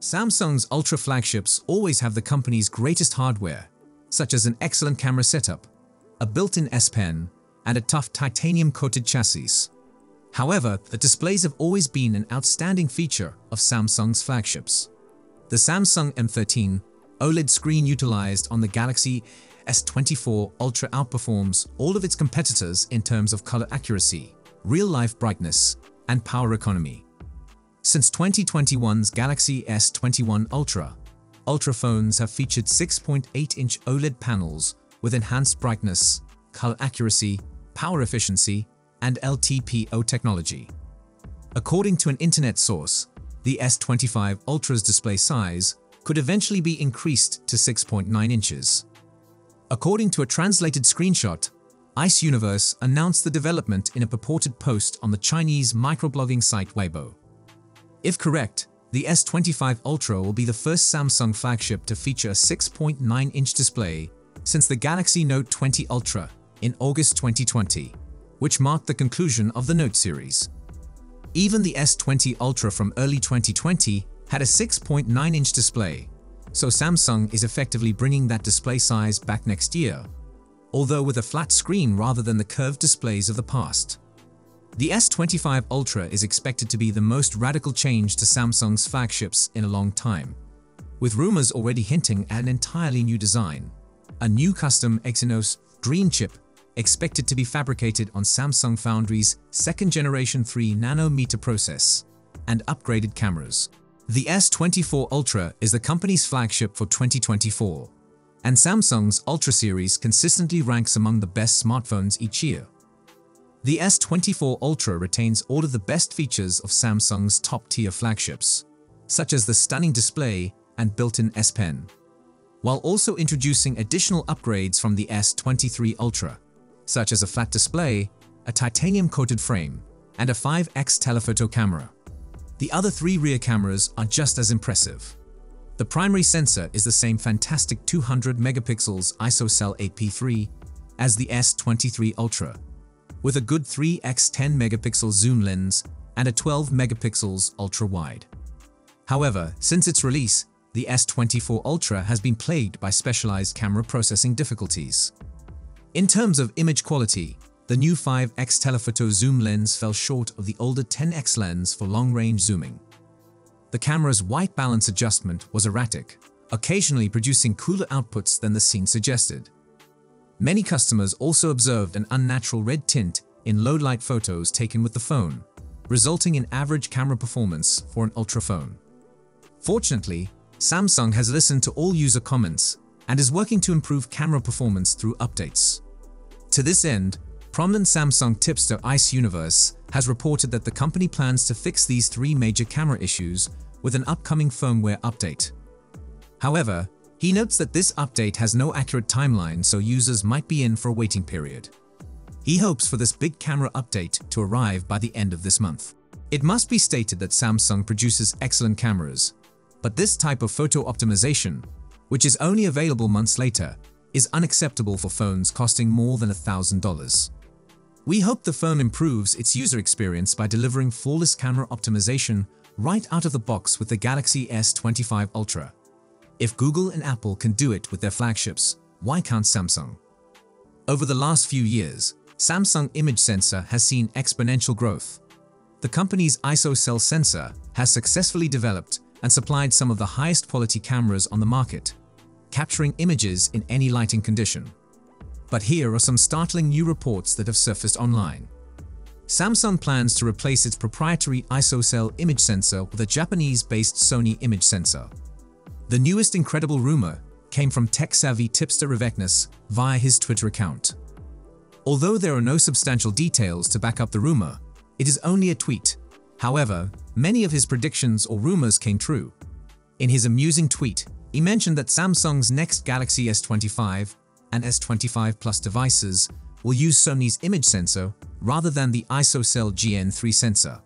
Samsung's ultra flagships always have the company's greatest hardware, such as an excellent camera setup, a built-in S Pen, and a tough titanium-coated chassis. However, the displays have always been an outstanding feature of Samsung's flagships. The Samsung M13 OLED screen utilized on the Galaxy S24 Ultra outperforms all of its competitors in terms of color accuracy, real-life brightness, and power economy. Since 2021's Galaxy S21 Ultra, Ultra phones have featured 6.8-inch OLED panels with enhanced brightness, color accuracy, power efficiency, and LTPO technology. According to an internet source, the S25 Ultra's display size could eventually be increased to 6.9 inches. According to a translated screenshot, Ice Universe announced the development in a purported post on the Chinese microblogging site Weibo. If correct, the S25 Ultra will be the first Samsung flagship to feature a 6.9-inch display since the Galaxy Note 20 Ultra in August 2020, which marked the conclusion of the Note series. Even the S20 Ultra from early 2020 had a 6.9-inch display, so Samsung is effectively bringing that display size back next year, although with a flat screen rather than the curved displays of the past. The S25 Ultra is expected to be the most radical change to Samsung's flagships in a long time, with rumors already hinting at an entirely new design, a new custom Exynos Dream chip expected to be fabricated on Samsung Foundry's second generation 3 nanometer process, and upgraded cameras. The S24 Ultra is the company's flagship for 2024, and Samsung's Ultra series consistently ranks among the best smartphones each year. The S24 Ultra retains all of the best features of Samsung's top-tier flagships, such as the stunning display and built-in S Pen, while also introducing additional upgrades from the S23 Ultra, such as a flat display, a titanium-coated frame, and a 5x telephoto camera. The other three rear cameras are just as impressive. The primary sensor is the same fantastic 200 megapixels ISOCELL AP3 as the S23 Ultra, with a good 3x 10 megapixel zoom lens and a 12 megapixels ultra-wide. However, since its release, the S24 Ultra has been plagued by specialized camera processing difficulties. In terms of image quality, the new 5x telephoto zoom lens fell short of the older 10x lens for long-range zooming. The camera's white balance adjustment was erratic, occasionally producing cooler outputs than the scene suggested. Many customers also observed an unnatural red tint in low-light photos taken with the phone, resulting in average camera performance for an Ultra phone. Fortunately, Samsung has listened to all user comments and is working to improve camera performance through updates. To this end, prominent Samsung tipster Ice Universe has reported that the company plans to fix these three major camera issues with an upcoming firmware update. However, he notes that this update has no accurate timeline so users might be in for a waiting period. He hopes for this big camera update to arrive by the end of this month. It must be stated that Samsung produces excellent cameras, but this type of photo optimization, which is only available months later, is unacceptable for phones costing more than $1,000. We hope the phone improves its user experience by delivering flawless camera optimization right out of the box with the Galaxy S25 Ultra. If Google and Apple can do it with their flagships, why can't Samsung? Over the last few years, Samsung image sensor has seen exponential growth. The company's ISOCELL sensor has successfully developed and supplied some of the highest quality cameras on the market, capturing images in any lighting condition. But here are some startling new reports that have surfaced online. Samsung plans to replace its proprietary ISOCELL image sensor with a Japanese-based Sony image sensor. The newest incredible rumor came from tech-savvy tipster Revegnus via his Twitter account. Although there are no substantial details to back up the rumor, it is only a tweet. However, many of his predictions or rumors came true. In his amusing tweet, he mentioned that Samsung's next Galaxy S25 and S25 Plus devices will use Sony's image sensor rather than the ISOCELL GN3 sensor.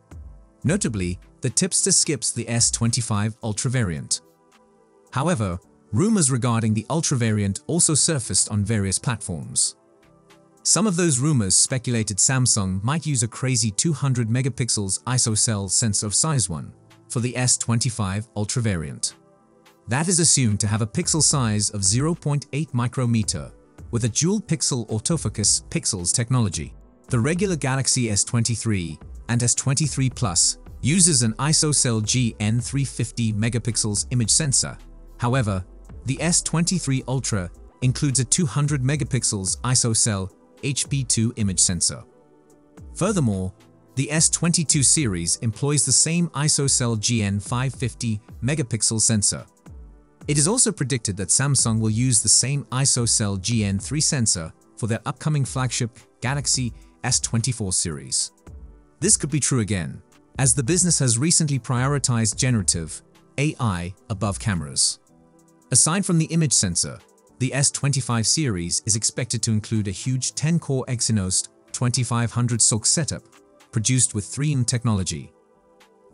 Notably, the tipster skips the S25 Ultra variant. However, rumors regarding the Ultra variant also surfaced on various platforms. Some of those rumors speculated Samsung might use a crazy 200 megapixels ISOCELL sensor of size 1 for the S25 Ultra variant. That is assumed to have a pixel size of 0.8 micrometer with a dual pixel autofocus pixels technology. The regular Galaxy S23 and S23 Plus uses an ISOCELL GN350 megapixels image sensor. However, the S23 Ultra includes a 200 megapixels ISOCELL HP2 image sensor. Furthermore, the S22 series employs the same ISOCELL GN550 megapixel sensor. It is also predicted that Samsung will use the same ISOCELL GN3 sensor for their upcoming flagship Galaxy S24 series. This could be true again, as the business has recently prioritized generative AI above cameras. Aside from the image sensor, the S25 series is expected to include a huge 10-core Exynos 2500 SoC setup produced with 3M technology.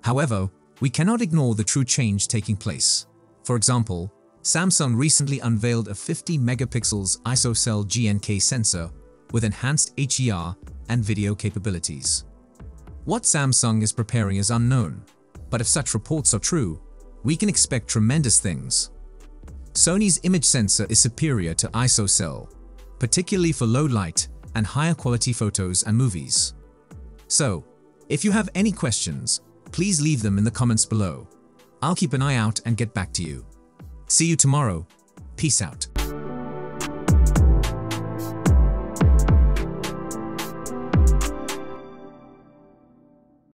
However, we cannot ignore the true change taking place. For example, Samsung recently unveiled a 50 megapixels ISOCELL GNK sensor with enhanced HDR and video capabilities. What Samsung is preparing is unknown, but if such reports are true, we can expect tremendous things. Sony's image sensor is superior to ISOCELL, particularly for low light and higher quality photos and movies. So, if you have any questions, please leave them in the comments below. I'll keep an eye out and get back to you. See you tomorrow. Peace out.